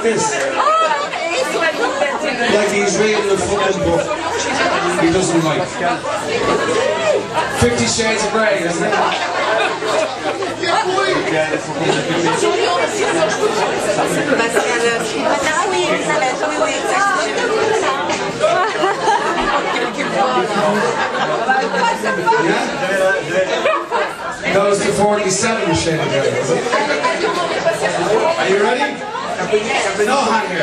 Like this. Like he's reading the fucking book. He doesn't like. Fifty Shades of Grey, isn't it? Yeah? Goes to 47 Shades of it? Are you ready? We no one. hair.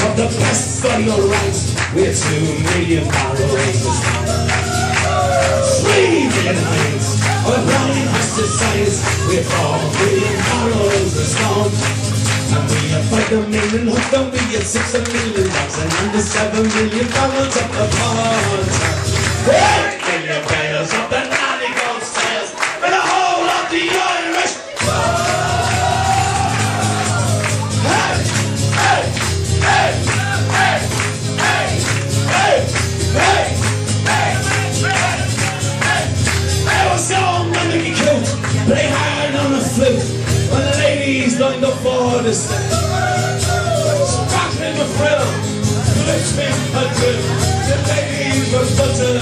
Of the best of your rights. We're two million followers. Slaves and hinds of the browning of society. We're all million hooked on we have six million bucks and under seven million bottles of the. Eight million barrels of the naughty gold stairs and the whole of the Irish. Hey! Hey! Hey! Hey! Hey! Hey! Hey! Hey! Hey! They had on a flute when the ladies lined up for the friends, let's make a trip. The ladies such a.